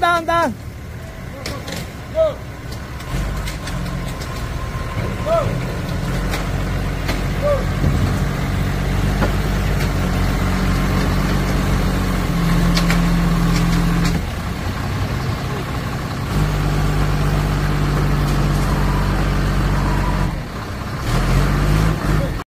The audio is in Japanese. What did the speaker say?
ダウンダン。